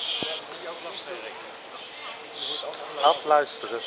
Sst. Sst. Afluisteren.